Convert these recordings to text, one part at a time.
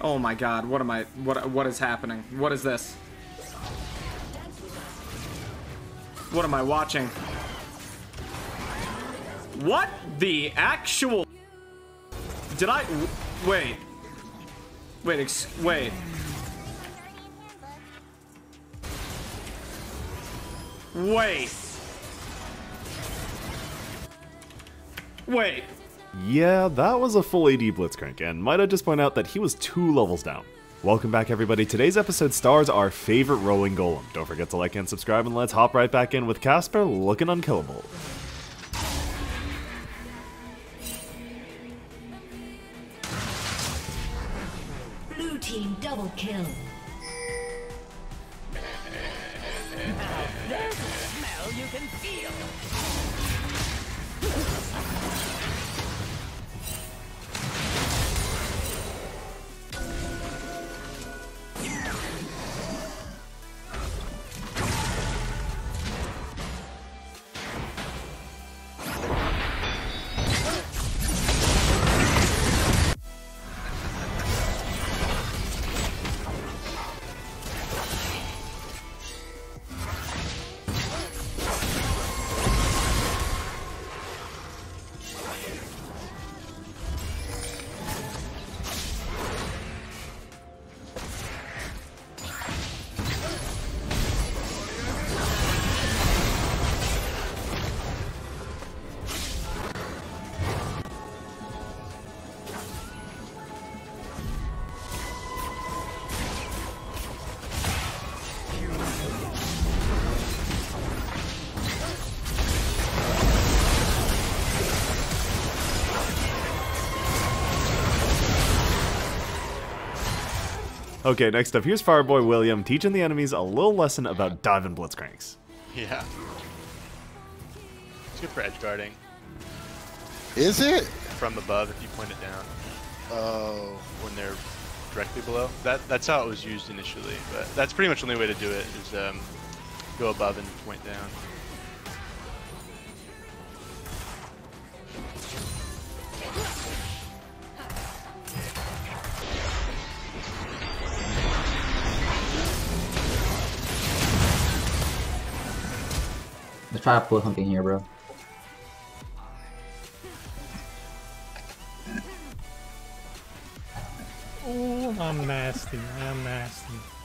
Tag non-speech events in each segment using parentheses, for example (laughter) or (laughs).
Oh my god, what am I what what is happening? What is this? What am I watching? What the actual Did I wait. Wait, ex wait. Wait. Wait. Yeah, that was a full AD Blitzcrank, and might I just point out that he was two levels down. Welcome back everybody, today's episode stars our favorite rolling golem. Don't forget to like and subscribe and let's hop right back in with Casper looking unkillable. Okay, next up, here's Fireboy William teaching the enemies a little lesson about diving Blitzcranks. Yeah. It's good for edge guarding. Is it? From above if you point it down Oh. when they're directly below. That That's how it was used initially, but that's pretty much the only way to do it is um, go above and point down. Try to pull something here, bro. Oh, I'm nasty. I'm nasty.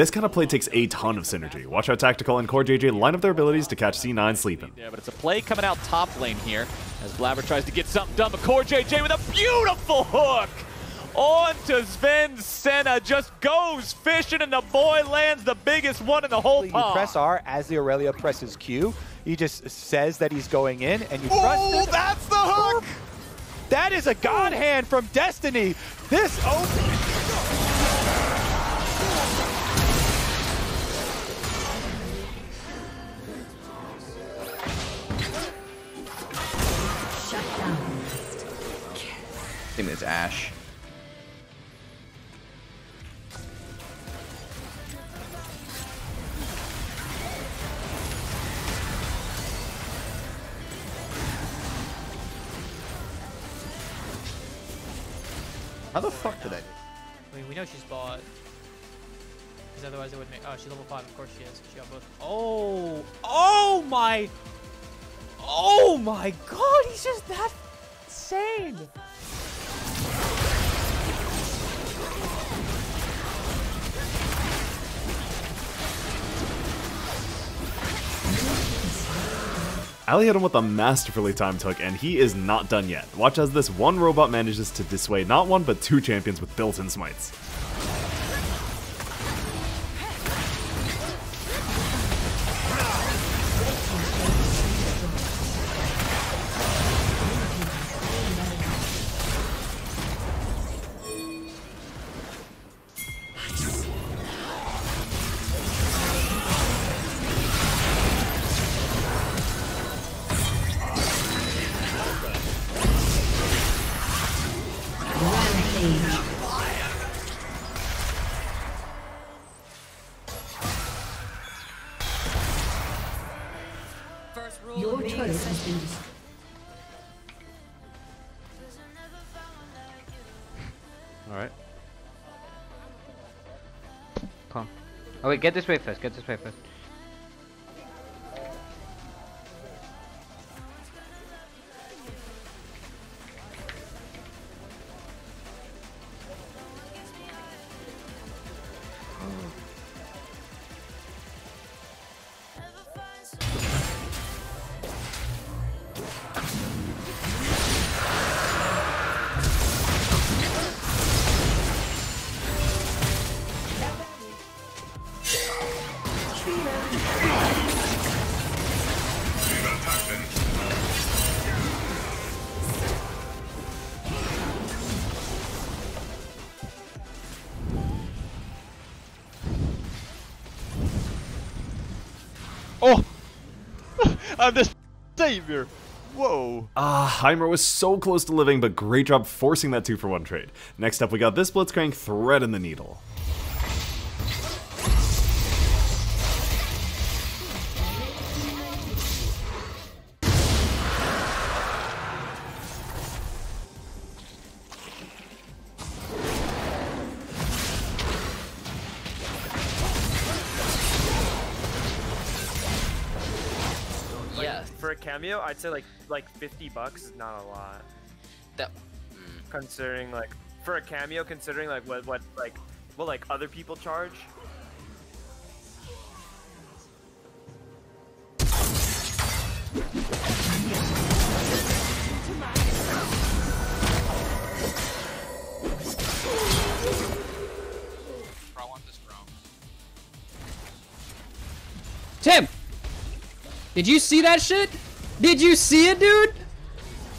This kind of play takes a ton of synergy. Watch how Tactical and CoreJJ line up their abilities to catch C9 sleeping. Yeah, but it's a play coming out top lane here as Blabber tries to get something done. But CoreJJ with a beautiful hook on to Zven Senna. Just goes fishing and the boy lands the biggest one in the whole You press R as the Aurelia presses Q. He just says that he's going in, and you Oh, trust him. that's the hook! That is a god hand from Destiny. This open. Ash. How the fuck did I? I mean, we know she's bought. Because otherwise it wouldn't make. Oh, she's level 5. Of course she is. She got both. Oh! Oh my! Oh my god! He's just that insane! Ali hit him with a masterfully timed hook, and he is not done yet. Watch as this one robot manages to dissuade not one but two champions with built-in smites. Oh wait, get this way first. Get this way first. I'm the savior! Whoa! Ah, Heimer was so close to living, but great job forcing that two for one trade. Next up, we got this Blitzcrank thread in the needle. Cameo, I'd say like like 50 bucks is not a lot. That. Mm. Considering like for a cameo, considering like what what like what like other people charge. I want this bro. Tim! Did you see that shit? Did you see it, dude?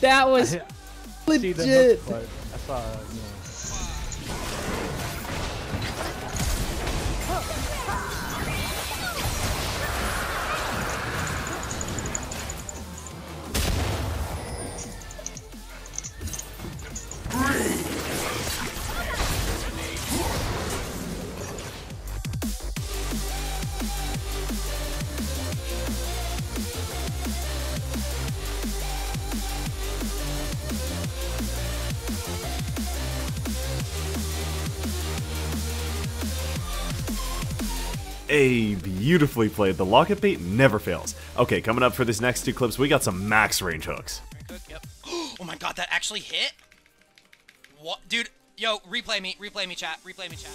That was (laughs) legit. I saw, you A beautifully played. The locket bait never fails. Okay, coming up for this next two clips, we got some max range hooks. (gasps) oh my god, that actually hit? What? Dude, yo, replay me, replay me, chat, replay me, chat.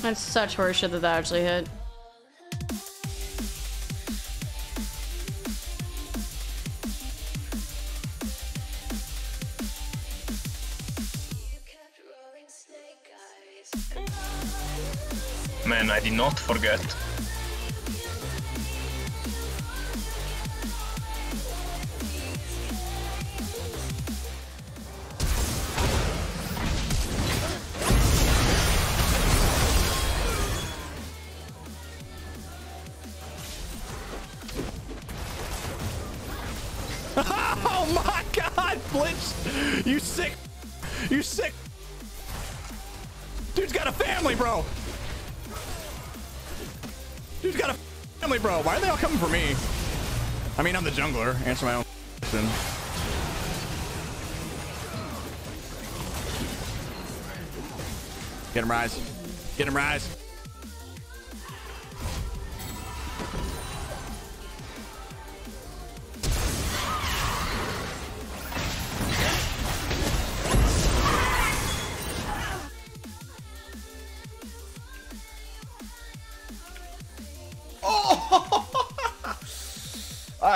That's such horseshit that that actually hit. Man, I did not forget. Dude's got a family, bro. Dude's got a family, bro. Why are they all coming for me? I mean, I'm the jungler. Answer my own question. Get him, Rise. Get him, Rise.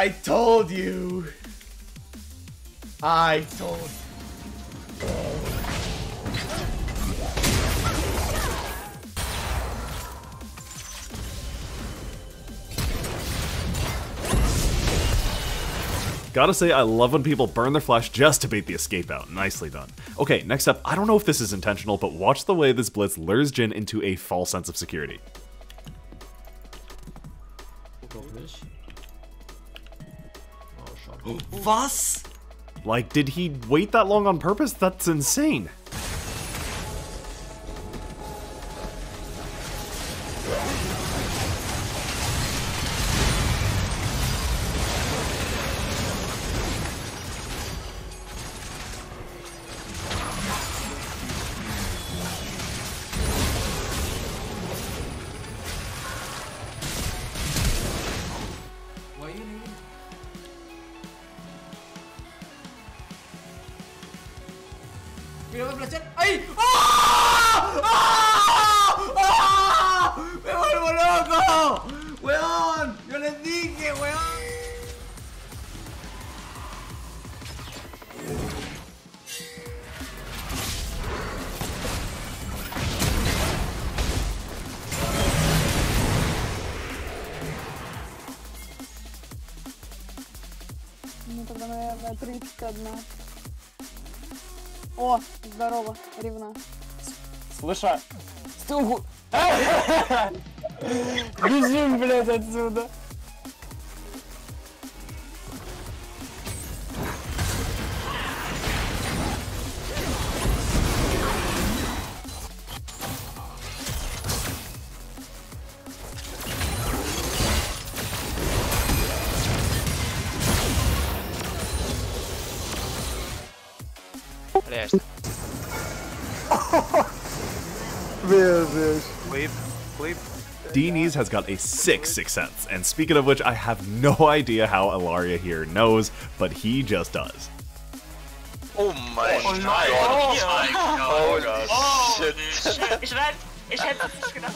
I told you. I told. You. Gotta say, I love when people burn their flesh just to bait the escape out. Nicely done. Okay, next up, I don't know if this is intentional, but watch the way this blitz lures Jhin into a false sense of security. (gasps) Was? Like, did he wait that long on purpose? That's insane. Наверное, 31. О, здорово, ревна. Слыша, стуху! (laughs) Бежим, блядь, отсюда! Diniz has got a sick Sixth Sense, and speaking of which, I have no (laughs) idea how Ilaria here knows, but he just does. Oh my Oh, my god. oh, oh my oh, god. oh, shit. Ich weiß, ich hätte es nicht gedacht.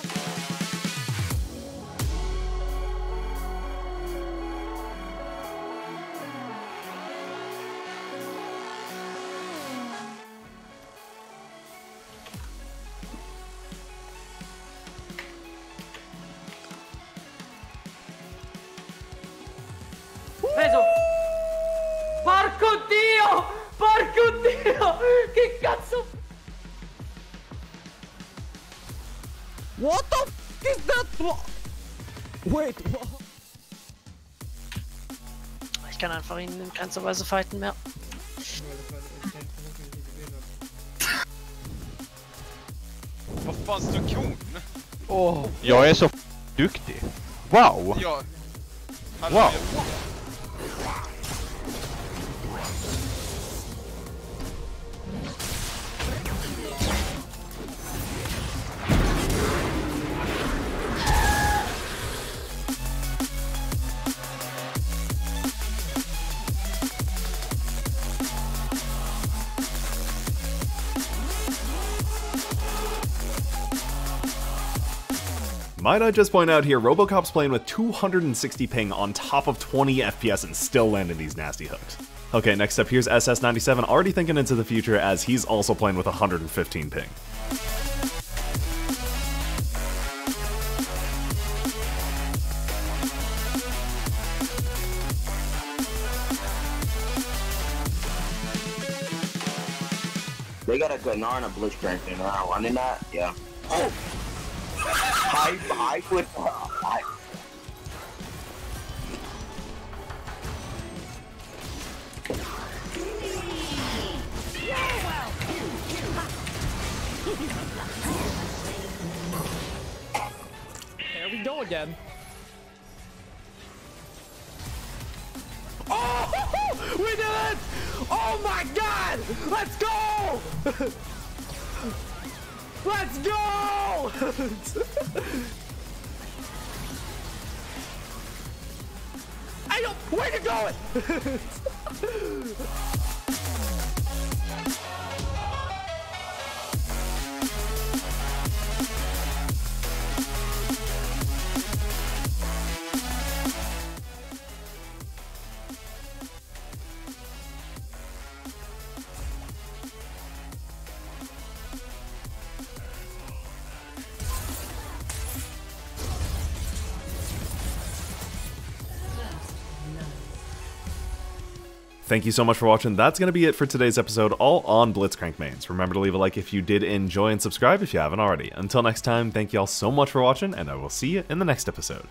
Peso! Porco Dio! Porco Dio! Che cazzo? What the f is that? Wait, what? Ich kann einfach ihn in keinster Weise fighten mehr. Vad fan står kon? Oh. Jag är så f- duktig. Wow! Ja. Wow. Let's go. Might I just point out here, Robocop's playing with 260 ping on top of 20 FPS and still landing these nasty hooks. Okay, next up here's SS97 already thinking into the future as he's also playing with 115 ping. They got a Gnar and a Blitzcrank in there. Running that? Yeah. Oh! (laughs) High, high foot. High. There we go again. Oh, (laughs) we did it! Oh my god! Let's go! (laughs) Let's go! I don't. Where you going? (laughs) Thank you so much for watching. That's going to be it for today's episode, all on Blitzcrank mains. Remember to leave a like if you did enjoy and subscribe if you haven't already. Until next time, thank you all so much for watching, and I will see you in the next episode.